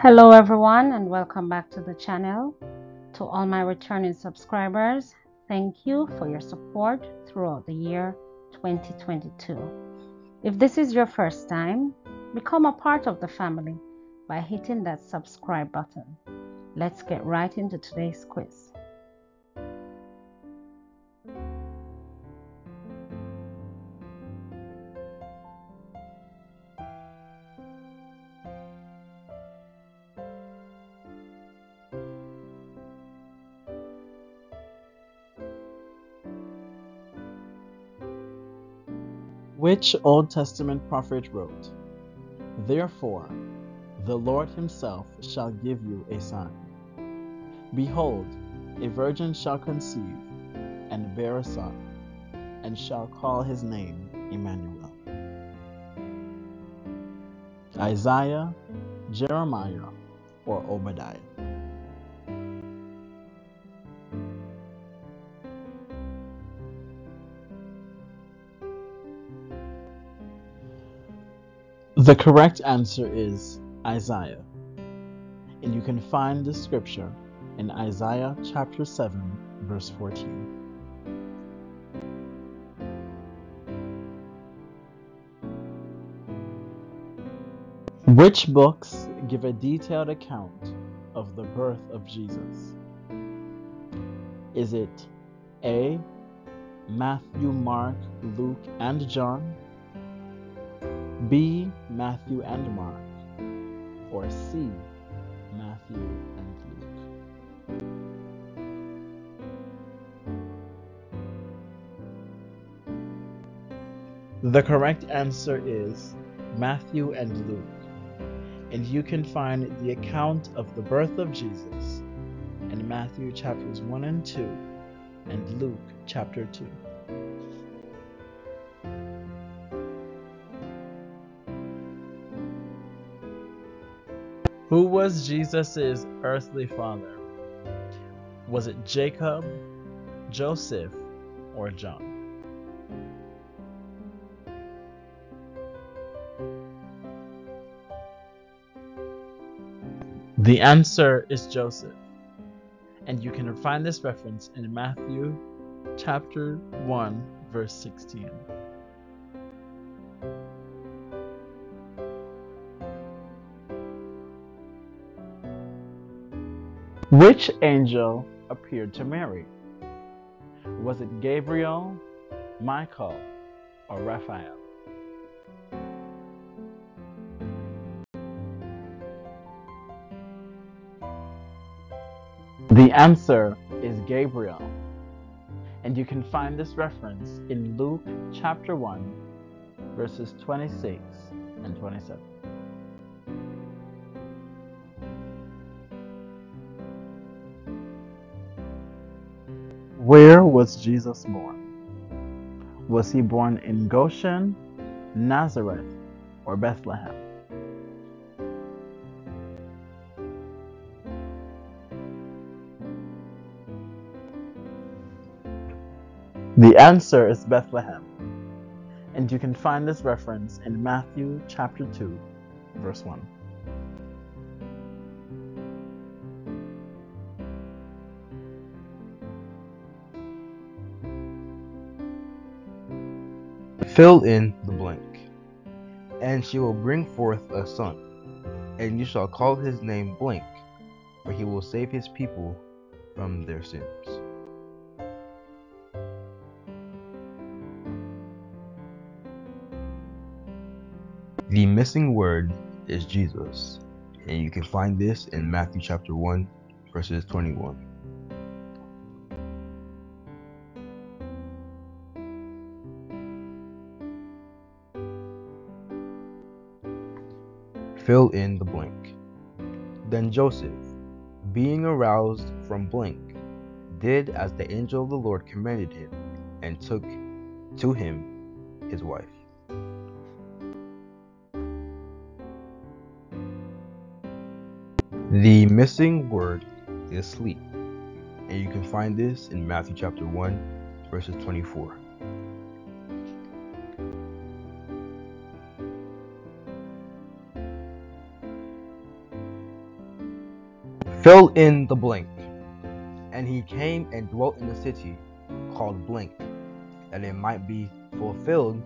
Hello everyone and welcome back to the channel. To all my returning subscribers, thank you for your support throughout the year 2022. If this is your first time, become a part of the family by hitting that subscribe button. Let's get right into today's quiz. Which Old Testament prophet wrote, Therefore, the Lord himself shall give you a sign. Behold, a virgin shall conceive and bear a son, and shall call his name Emmanuel. Isaiah, Jeremiah, or Obadiah. The correct answer is Isaiah. And you can find the scripture in Isaiah chapter 7, verse 14. Which books give a detailed account of the birth of Jesus? Is it A. Matthew, Mark, Luke, and John? B. Matthew and Mark, or C. Matthew and Luke. The correct answer is Matthew and Luke, and you can find the account of the birth of Jesus in Matthew chapters 1 and 2 and Luke chapter 2. Who was Jesus' earthly father? Was it Jacob, Joseph, or John? The answer is Joseph. And you can find this reference in Matthew chapter 1 verse 16. Which angel appeared to Mary? Was it Gabriel, Michael, or Raphael? The answer is Gabriel. And you can find this reference in Luke chapter 1, verses 26 and 27. Where was Jesus born? Was he born in Goshen, Nazareth, or Bethlehem? The answer is Bethlehem. And you can find this reference in Matthew chapter 2, verse 1. Fill in the blank. And she will bring forth a son, and you shall call his name blank, for he will save his people from their sins. The missing word is Jesus, and you can find this in Matthew chapter 1, verses 21. Fill in the blank. Then Joseph, being aroused from blank, did as the angel of the Lord commanded him, and took to him his wife. The missing word is sleep, and you can find this in Matthew chapter 1, verses 24. Fill in the blank. And he came and dwelt in the city called blank, that it might be fulfilled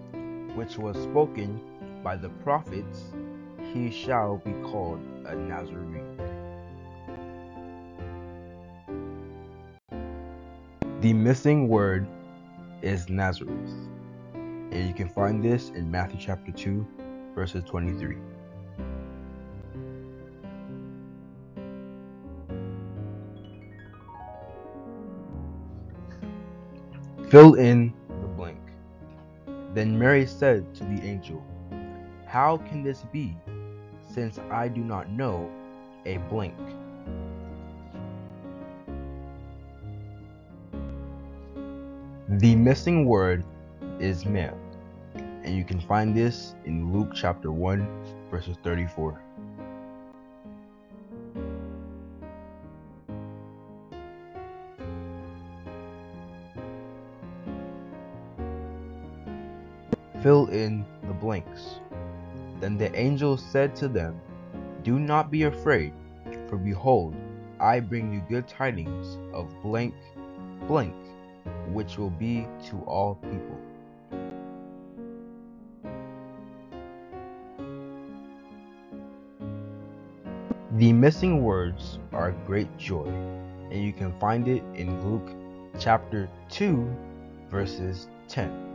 which was spoken by the prophets, he shall be called a Nazarene. The missing word is Nazareth, and you can find this in Matthew chapter 2, verses 23. Fill in the blank. Then Mary said to the angel, How can this be, since I do not know a blank? The missing word is male, and you can find this in Luke chapter 1, verses 34. Fill in the blanks. Then the angel said to them, Do not be afraid, for behold, I bring you good tidings of blank, blank, which will be to all people. The missing words are great joy, and you can find it in Luke chapter 2, verses 10.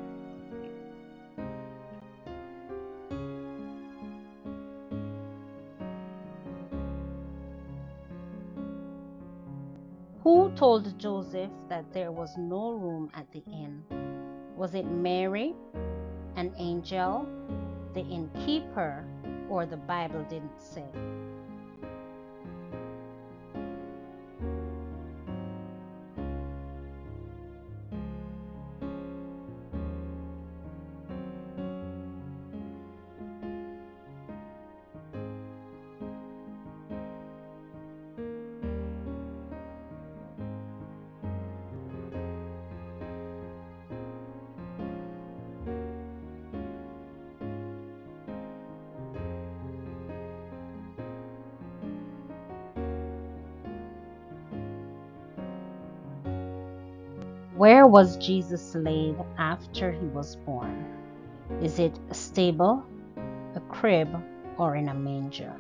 Who told Joseph that there was no room at the inn? Was it Mary, an angel, the innkeeper, or the Bible didn't say? Where was Jesus laid after he was born? Is it a stable, a crib, or in a manger?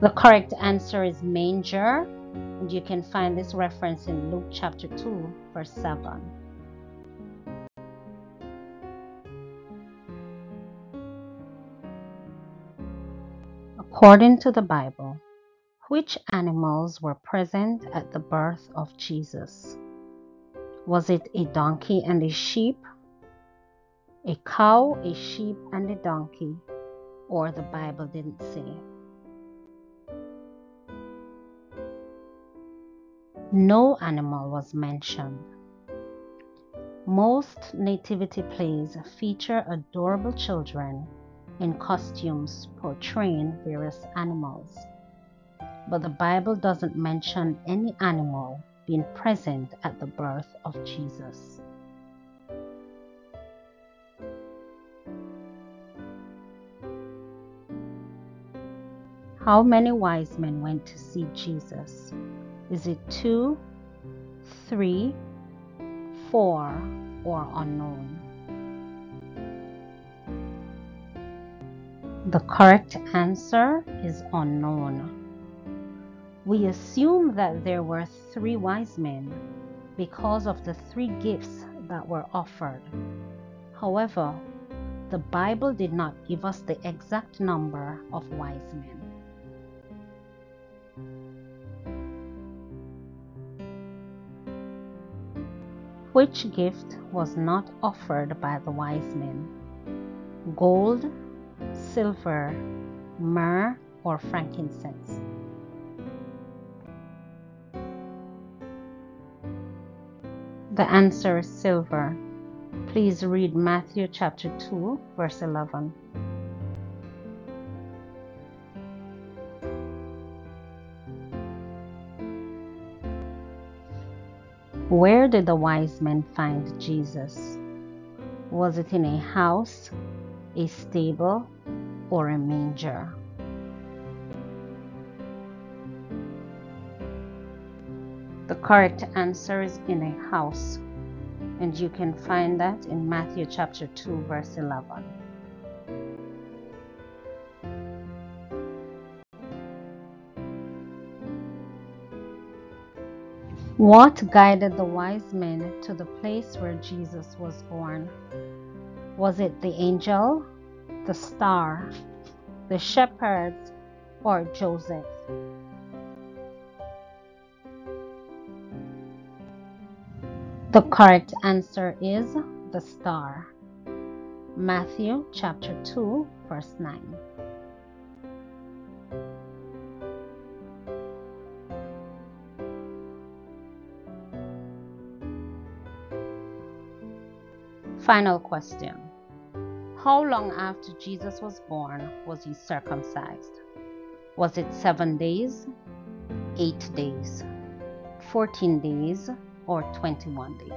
The correct answer is manger, and you can find this reference in Luke chapter 2, verse 7. According to the Bible, which animals were present at the birth of Jesus? Was it a donkey and a sheep, a cow, a sheep, and a donkey, or the Bible didn't say? No animal was mentioned. Most nativity plays feature adorable children in costumes portraying various animals but the Bible doesn't mention any animal being present at the birth of Jesus. How many wise men went to see Jesus? Is it two, three, four, or unknown? The correct answer is unknown. We assume that there were three wise men because of the three gifts that were offered. However, the Bible did not give us the exact number of wise men. Which gift was not offered by the wise men? Gold, silver, myrrh, or frankincense? The answer is silver. Please read Matthew chapter 2, verse 11. Where did the wise men find Jesus? Was it in a house, a stable, or a manger? Correct answer is in a house, and you can find that in Matthew chapter 2, verse 11. What guided the wise men to the place where Jesus was born? Was it the angel, the star, the shepherds, or Joseph? The correct answer is the star. Matthew chapter 2, verse 9. Final question. How long after Jesus was born was he circumcised? Was it seven days, eight days, 14 days, or 21 days?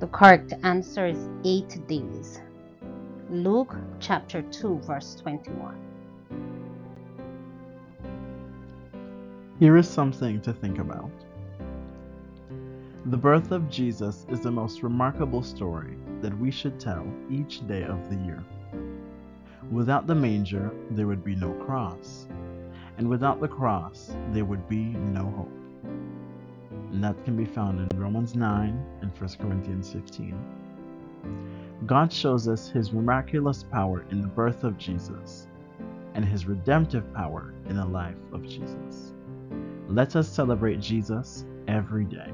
The correct answer is eight days. Luke chapter 2, verse 21. Here is something to think about. The birth of Jesus is the most remarkable story that we should tell each day of the year. Without the manger, there would be no cross, and without the cross, there would be no hope. And that can be found in Romans 9 and 1 Corinthians 15. God shows us his miraculous power in the birth of Jesus and his redemptive power in the life of Jesus. Let us celebrate Jesus every day.